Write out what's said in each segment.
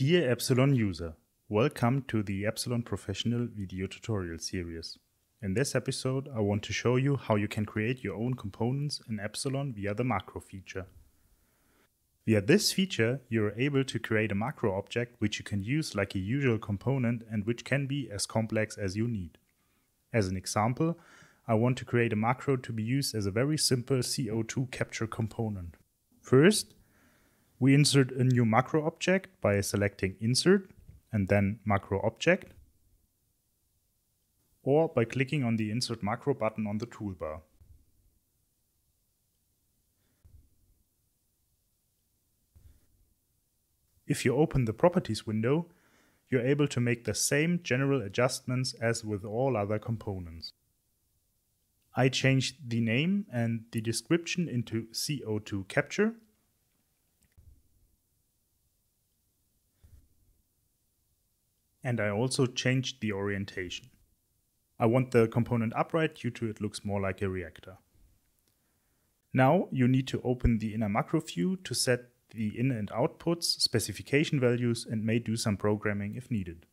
Dear EBSILON user, welcome to the EBSILON Professional video tutorial series. In this episode, I want to show you how you can create your own components in EBSILON via the macro feature. Via this feature, you are able to create a macro object which you can use like a usual component and which can be as complex as you need. As an example, I want to create a macro to be used as a very simple CO2 capture component. First, we insert a new macro object by selecting Insert and then Macro Object, or by clicking on the Insert Macro button on the toolbar. If you open the Properties window, you're able to make the same general adjustments as with all other components. I changed the name and the description into CO2 capture and I also changed the orientation. I want the component upright due to it looks more like a reactor. Now you need to open the inner macro view to set the in and outputs, specification values and may do some programming if needed.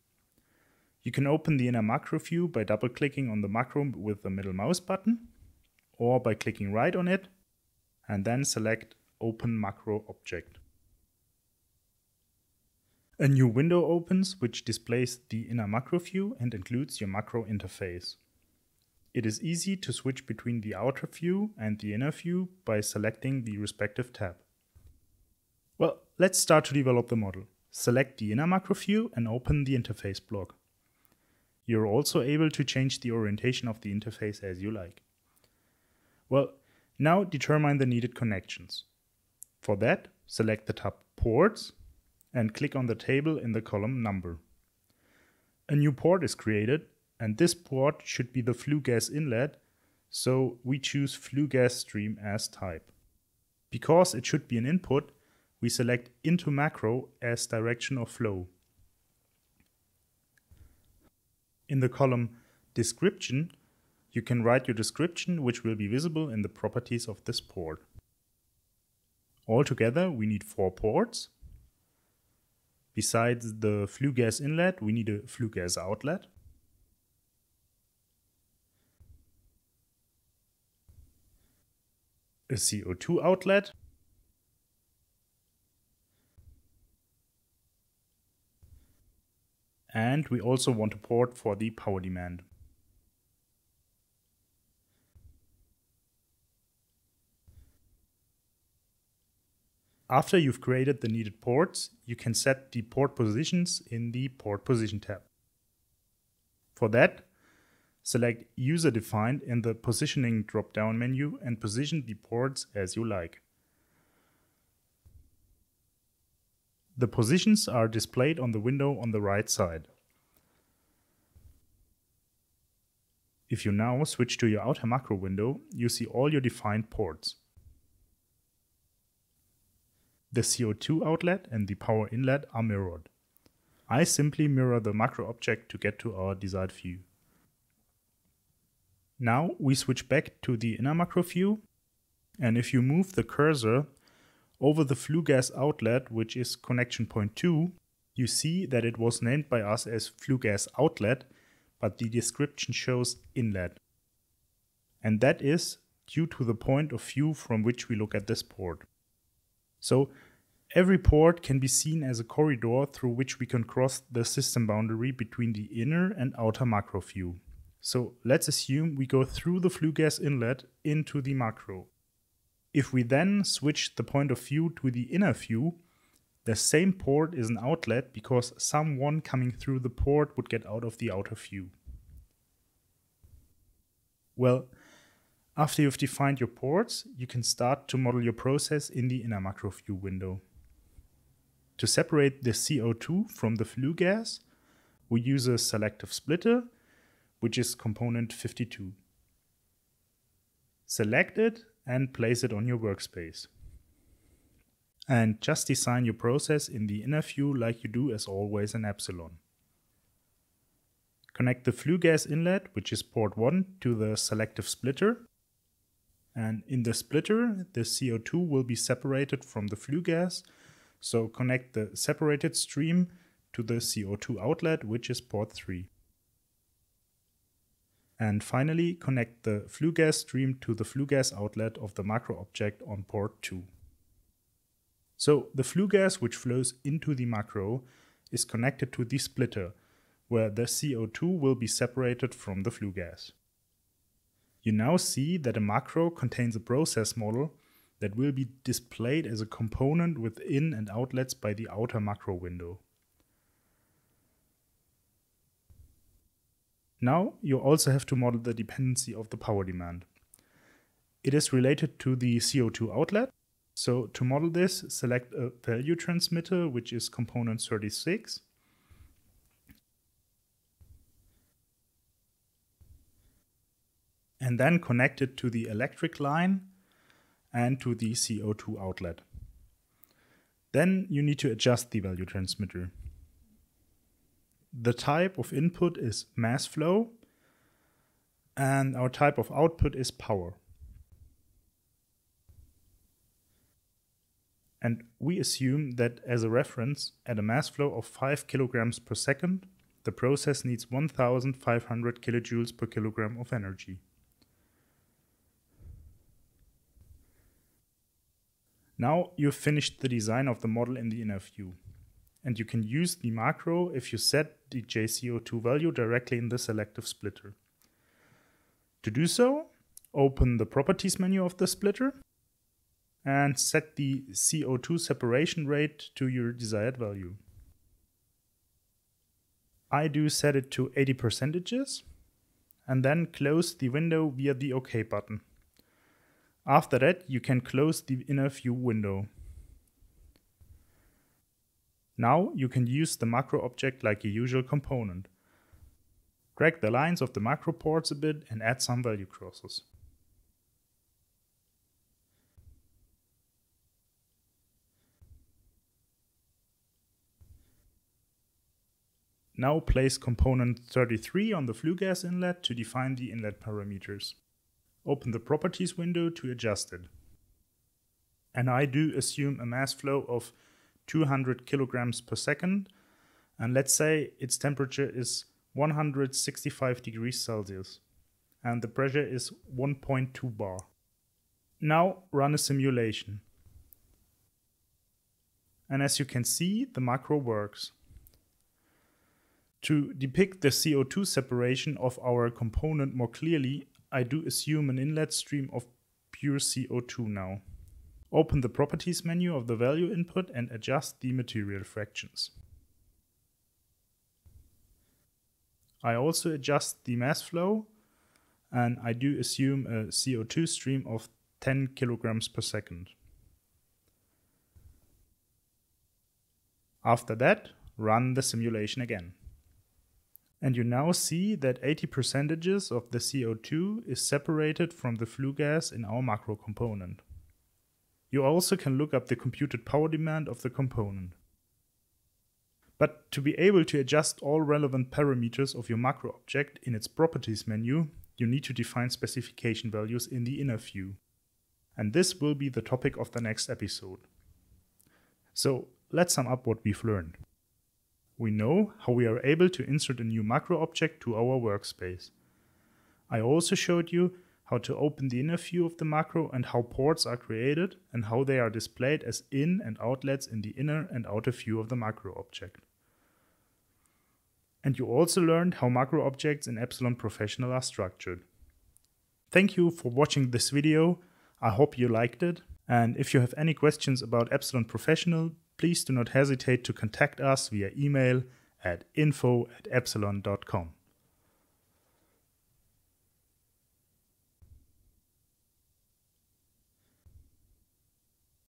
You can open the inner macro view by double clicking on the macro with the middle mouse button or by clicking right on it and then select open macro object. A new window opens which displays the inner macro view and includes your macro interface. It is easy to switch between the outer view and the inner view by selecting the respective tab. Well, let's start to develop the model. Select the inner macro view and open the interface block. You're also able to change the orientation of the interface as you like. Well, now determine the needed connections. For that, select the tab Ports and click on the table in the column Number. A new port is created, and this port should be the flue gas inlet, so we choose flue gas stream as type. Because it should be an input, we select into macro as direction of flow. In the column Description, you can write your description which will be visible in the properties of this port. Altogether, we need four ports, Besides the flue gas inlet, we need a flue gas outlet. A CO2 outlet. And we also want a port for the power demand. After you've created the needed ports, you can set the port positions in the Port Position tab. For that, select User Defined in the Positioning drop-down menu and position the ports as you like. The positions are displayed on the window on the right side. If you now switch to your outer macro window, you see all your defined ports. The CO2 outlet and the power inlet are mirrored. I simply mirror the macro object to get to our desired view. Now we switch back to the inner macro view and if you move the cursor over the flue gas outlet, which is connection point 2, you see that it was named by us as flue gas outlet, but the description shows inlet. And that is due to the point of view from which we look at this port. So every port can be seen as a corridor through which we can cross the system boundary between the inner and outer macro view. So let's assume we go through the flue gas inlet into the macro. If we then switch the point of view to the inner view, the same port is an outlet because someone coming through the port would get out of the outer view. Well, after you've defined your ports, you can start to model your process in the inner macro view window. To separate the CO2 from the flue gas, we use a selective splitter, which is component 52. Select it and place it on your workspace. And just design your process in the inner view like you do as always in EBSILON. Connect the flue gas inlet, which is port 1, to the selective splitter and in the splitter, the CO2 will be separated from the flue gas So connect the separated stream to the CO2 outlet, which is port 3. And finally, connect the flue gas stream to the flue gas outlet of the macro object on port 2. So the flue gas which flows into the macro is connected to the splitter, where the CO2 will be separated from the flue gas. You now see that a macro contains a process model that will be displayed as a component with in and outlets by the outer macro window. Now you also have to model the dependency of the power demand. It is related to the CO2 outlet. So to model this, select a value transmitter, which is component 36. And then connect it to the electric line and to the CO2 outlet. Then you need to adjust the value transmitter. The type of input is mass flow, and our type of output is power. And we assume that as a reference, at a mass flow of 5 kilograms per second, the process needs 1500 kilojoules per kilogram of energy. Now you've finished the design of the model in the inner view. And you can use the macro if you set the JCO2 value directly in the selective splitter. To do so, open the properties menu of the splitter and set the CO2 separation rate to your desired value. I do set it to 80 percentages and then close the window via the OK button. After that, you can close the inner view window. Now you can use the macro object like a usual component. Drag the lines of the macro ports a bit and add some value crosses. Now place component 33 on the flue gas inlet to define the inlet parameters. Open the properties window to adjust it. And I do assume a mass flow of 200 kilograms per second. And let's say its temperature is 165 degrees Celsius. And the pressure is 1.2 bar. Now run a simulation. And as you can see, the macro works. To depict the CO2 separation of our component more clearly, I do assume an inlet stream of pure CO2 now. Open the Properties menu of the value input and adjust the material fractions. I also adjust the mass flow and I do assume a CO2 stream of 10 kilograms per second. After that, run the simulation again. And you now see that 80 percentages of the CO2 is separated from the flue gas in our macro component. You also can look up the computed power demand of the component. But to be able to adjust all relevant parameters of your macro object in its properties menu, you need to define specification values in the inner view. And this will be the topic of the next episode. So let's sum up what we've learned. We know how we are able to insert a new macro object to our workspace. I also showed you how to open the inner view of the macro and how ports are created and how they are displayed as in and outlets in the inner and outer view of the macro object. And you also learned how macro objects in EBSILON Professional are structured. Thank you for watching this video. I hope you liked it. And if you have any questions about EBSILON Professional, please do not hesitate to contact us via email at info at ebsilon.com.